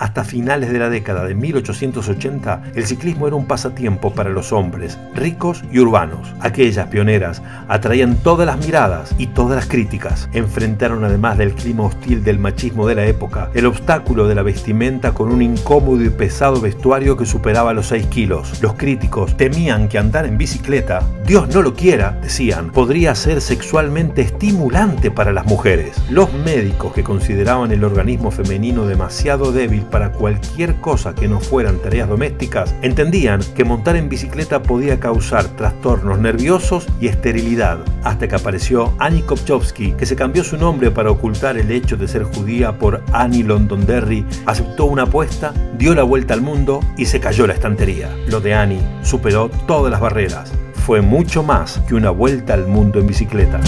Hasta finales de la década de 1880, el ciclismo era un pasatiempo para los hombres, ricos y urbanos. Aquellas pioneras atraían todas las miradas y todas las críticas. Enfrentaron además del clima hostil del machismo de la época, el obstáculo de la vestimenta con un incómodo y pesado vestuario que superaba los 6 kilos. Los críticos temían que andar en bicicleta, Dios no lo quiera, decían, podría ser sexualmente estimulante para las mujeres. Los médicos que consideraban el organismo femenino demasiado débil para cualquier cosa que no fueran tareas domésticas, entendían que montar en bicicleta podía causar trastornos nerviosos y esterilidad, hasta que apareció Annie Kopchowski, que se cambió su nombre para ocultar el hecho de ser judía por Annie Londonderry, aceptó una apuesta, dio la vuelta al mundo y se cayó la estantería. Lo de Annie superó todas las barreras. Fue mucho más que una vuelta al mundo en bicicleta.